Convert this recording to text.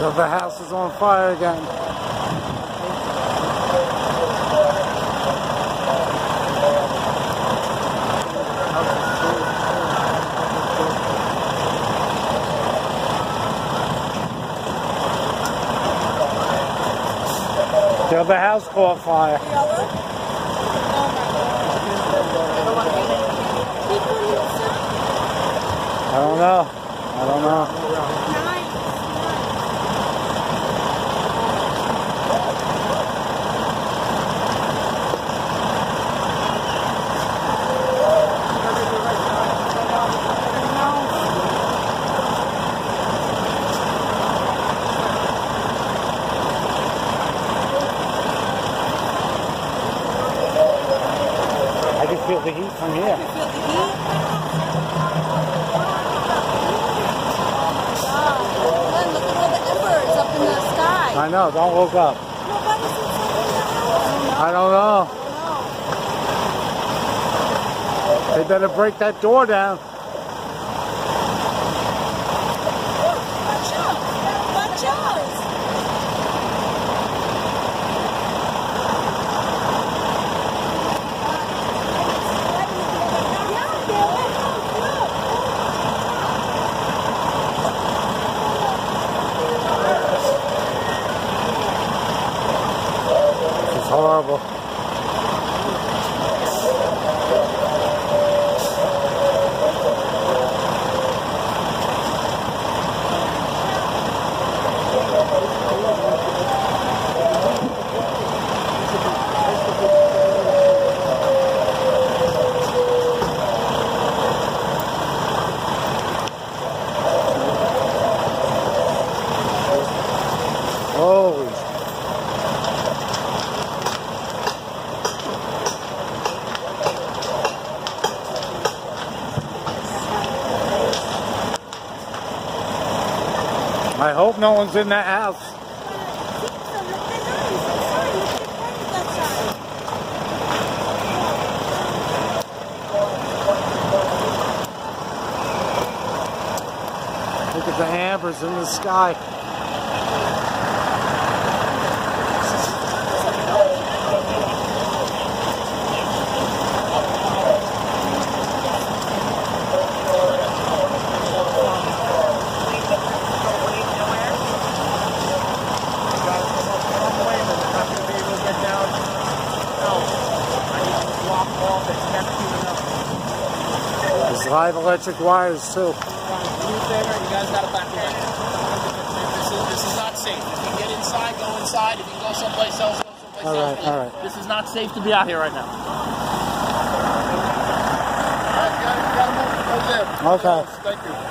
So the house is on fire again. The other house caught fire. I don't know. I don't know. Feel the heat from here. I know. Don't look up. I don't know. They better break that door down. Horrible. I hope no one's in that house. Look at the ambers in the sky. Live electric wires too. Do me a favor, you guys gotta back away. This is, this is not safe. If you get inside, go inside. If you can go someplace else, go someplace All else. right, all right. This is not safe to be out here right now. Okay. Thank you.